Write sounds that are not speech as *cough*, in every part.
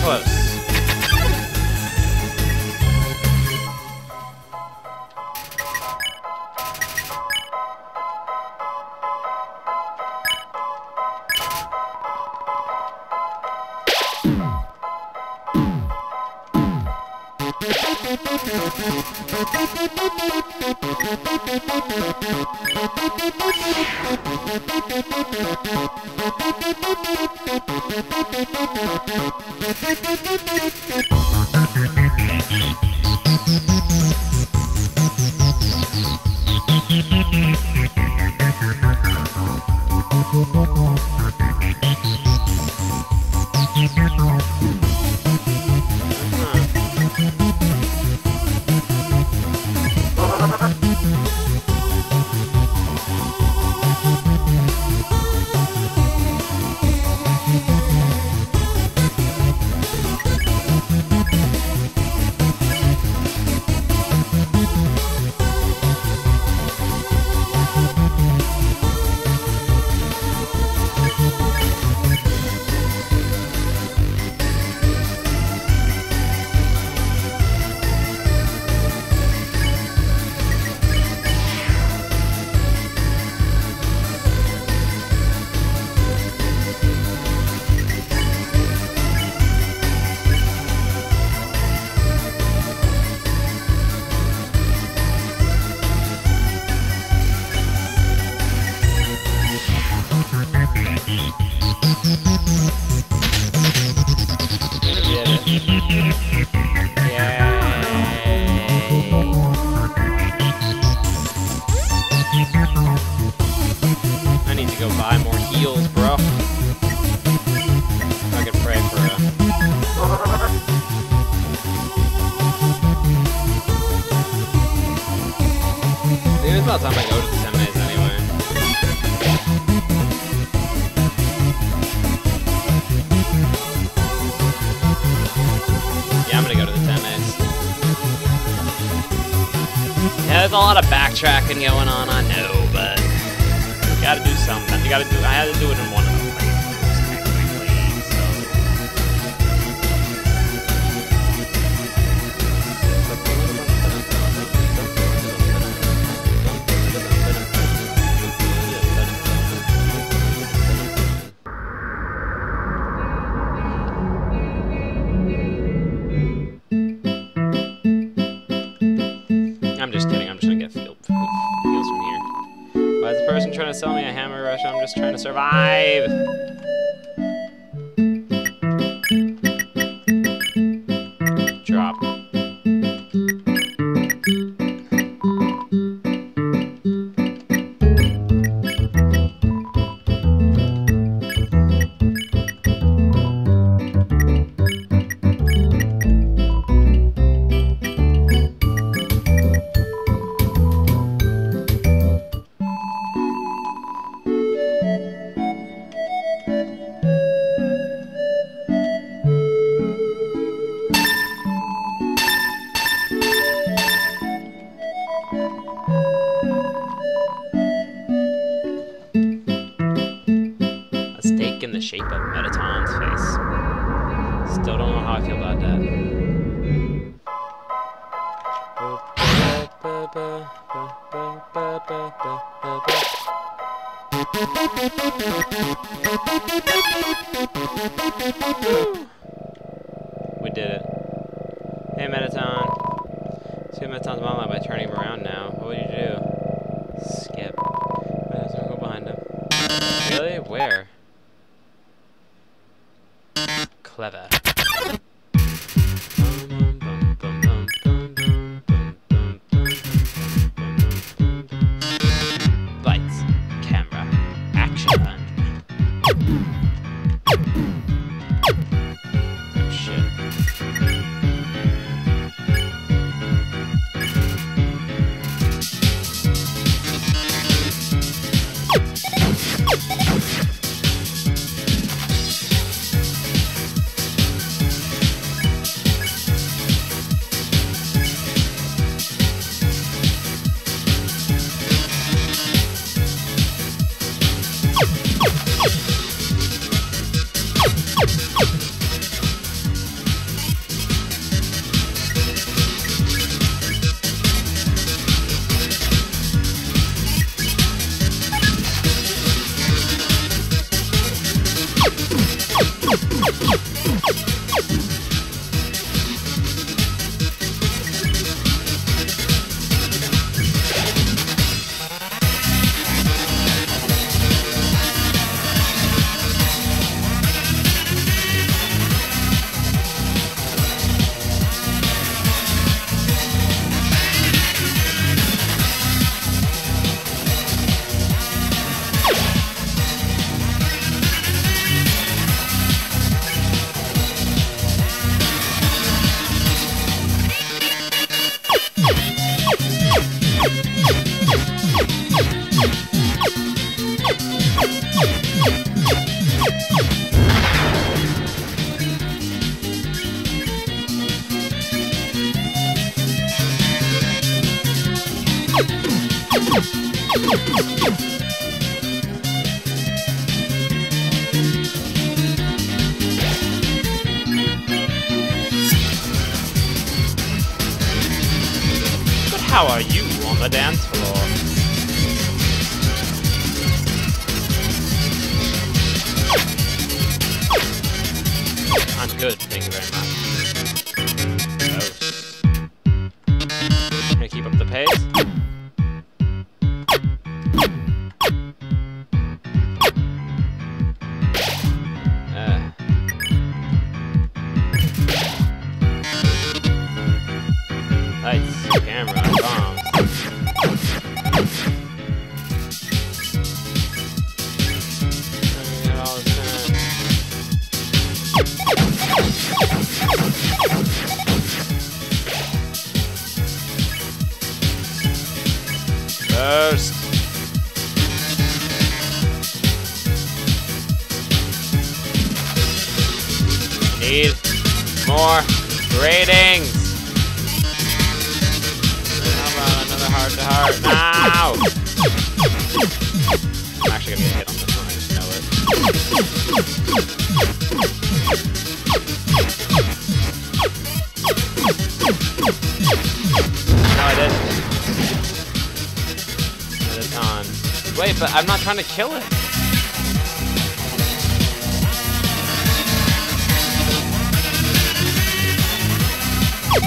close. I need buy more heals, bro. I could pray for a... Maybe it's about time I go to the semis anyway. Yeah, I'm gonna go to the semis. Yeah, there's a lot of backtracking going on, I know, but gotta do something. Gotta do. I had to do it in one of the playthroughs, technically. So. I'm just kidding. I'm just gonna get field heals from here. Why is the person trying to sell me a hammer? I'm just trying to survive. We did it. Hey Mettaton. See Mettaton's mama by turning him around now. What would you do? Skip. Mettaton, go behind him. Really? Where? Clever. How are you on the dance floor? I'm good, thank you very much. Need more ratings. How about another heart to heart now? I'm actually gonna get hit on this one. I just know it. No, I didn't. Mettaton. Wait, but I'm not trying to kill it. I'm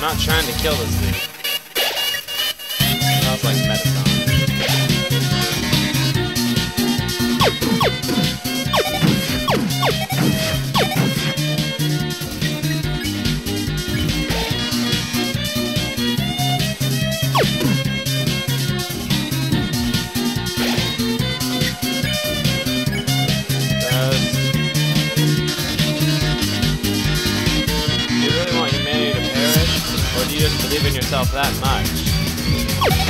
not trying to kill this thing. Smells like Mettaton. That much?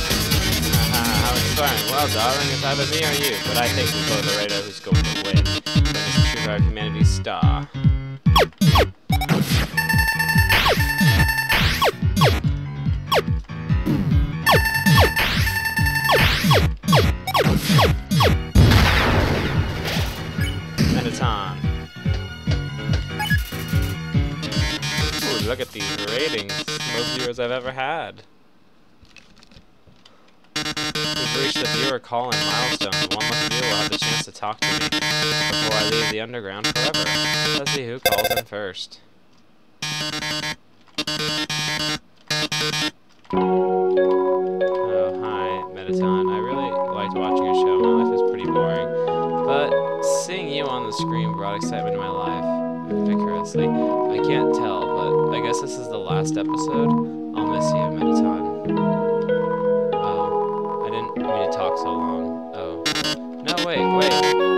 Uh-huh, Inspiring. Well, darling, it's either me or you, but I think we both are right out who's going to win. Is our humanity's star. Look at these ratings. Most viewers I've ever had. We've reached the viewer calling milestone. One lucky viewer will have the chance to talk to me before I leave the underground forever. Let's see who calls in first. Oh, hi, Mettaton. I really liked watching your show. My life is pretty boring. But seeing you on the screen brought excitement to my life. Vigorously. I can't tell, I guess this is the last episode. I'll miss you, Mettaton. Oh, I didn't mean to talk so long. Oh. No, wait, wait.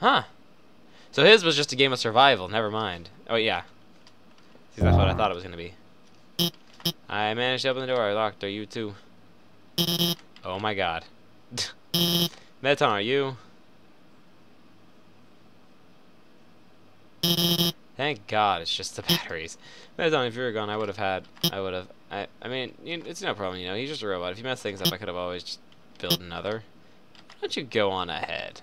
Huh. So his was just a game of survival. Never mind. Oh, yeah. See, that's what I thought it was going to be. I managed to open the door. I locked. Are you too? Oh my god. *laughs* Meton, are you? Thank God, it's just the *laughs* batteries. Meton, if you were gone, I would have had. I would have. I. I mean, it's no problem. You know, he's just a robot. If you mess things up, I could have always just built another. Why don't you go on ahead?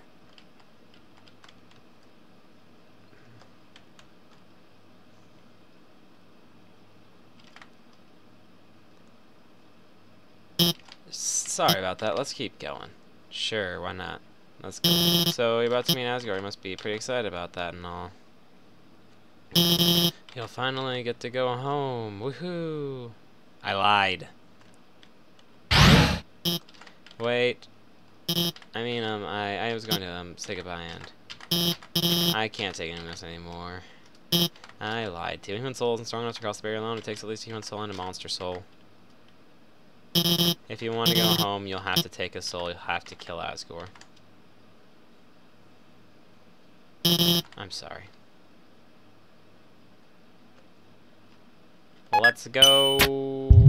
Sorry about that. Let's keep going. Sure, why not? Let's go. So, you're about to meet Asgore. You must be pretty excited about that and all. You'll finally get to go home. Woohoo! I lied. Wait. I mean, um, I, I was going to, um, say goodbye and... I can't take any of this anymore. I lied. Two human souls and strong enough to cross the barrier alone. It takes at least a human soul and a monster soul. If you want to go home, you'll have to take a soul. You'll have to kill Asgore. I'm sorry. Let's go.